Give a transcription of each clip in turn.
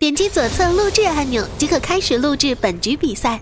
点击左侧录制按钮即可开始录制本局比赛。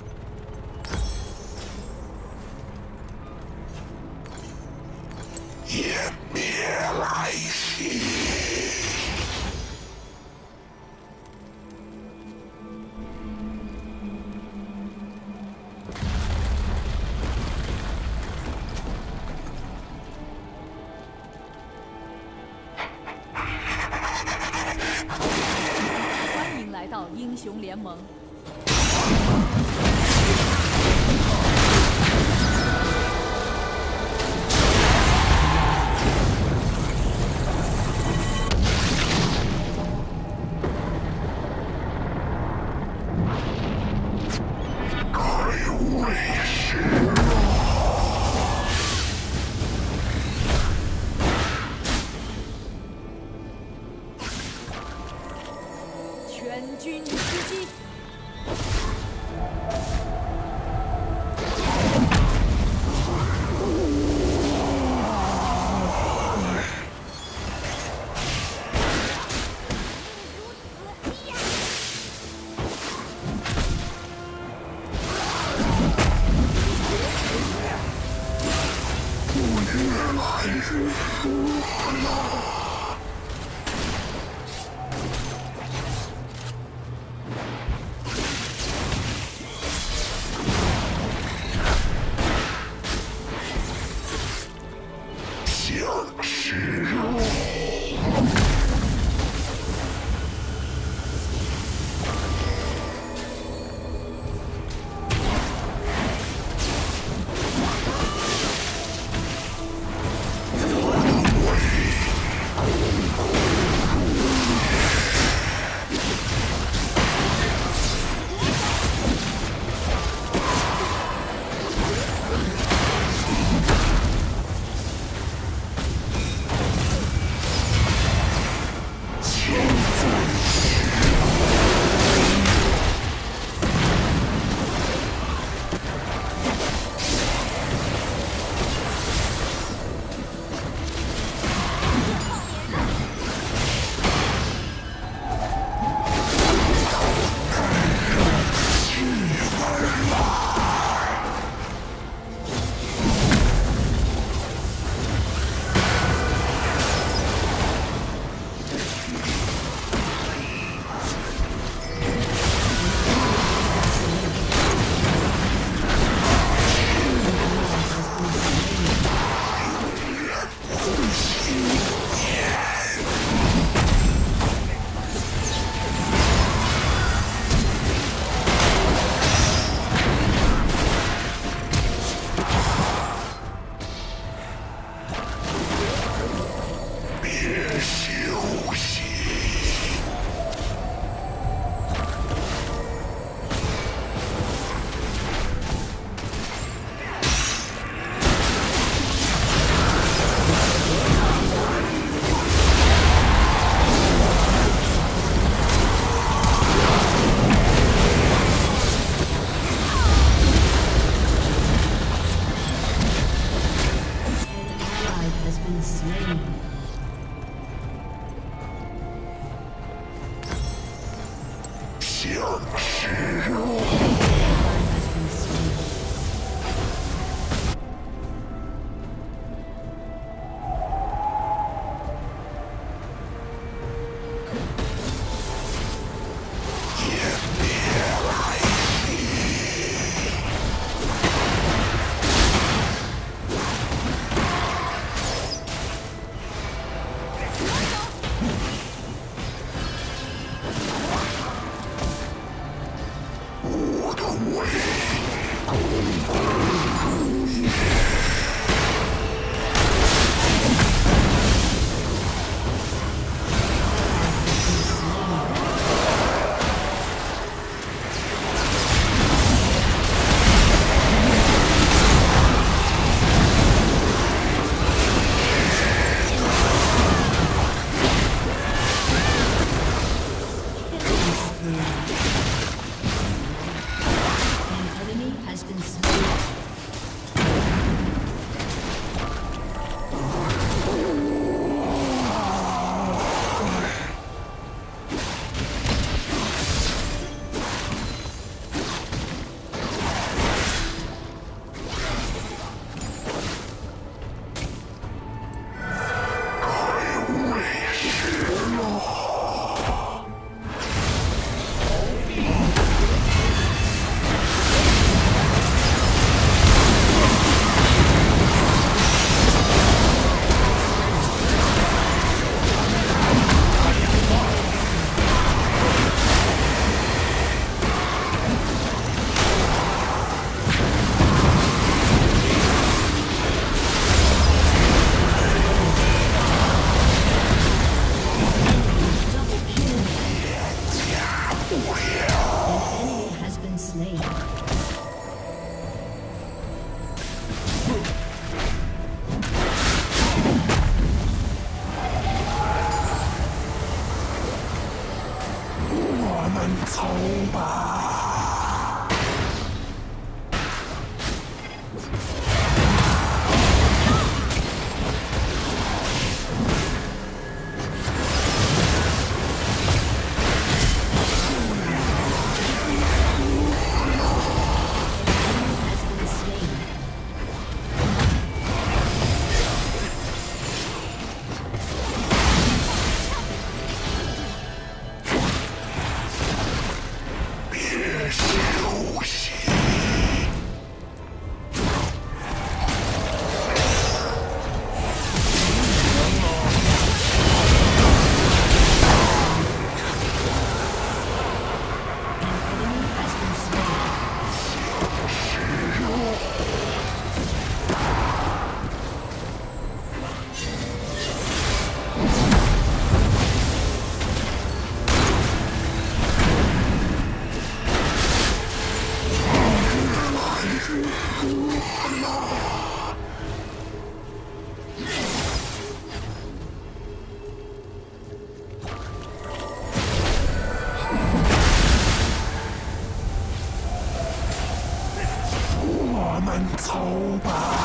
Karma! 走吧。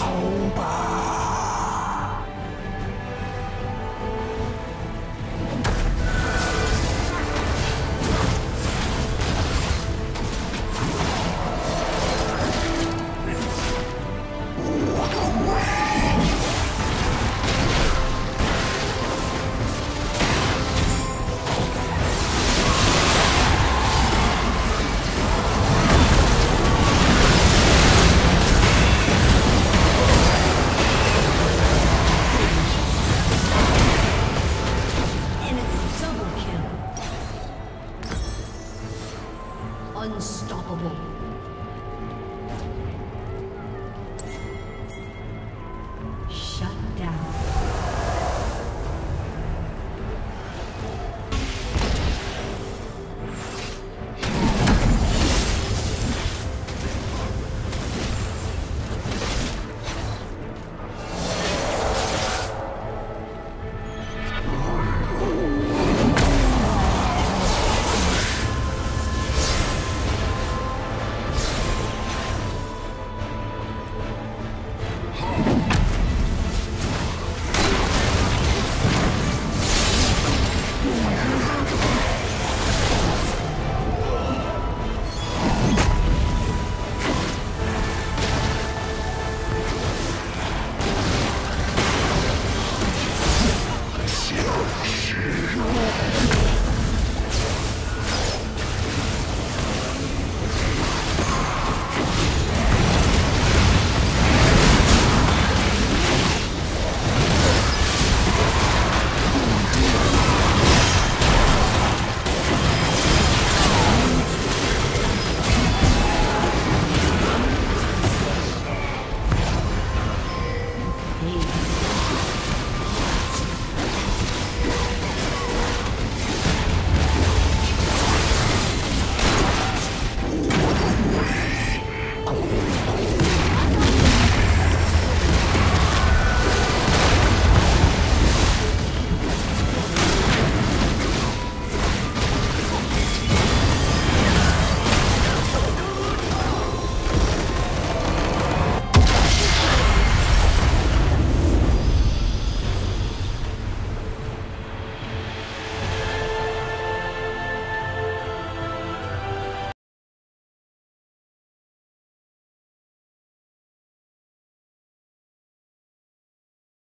好吧。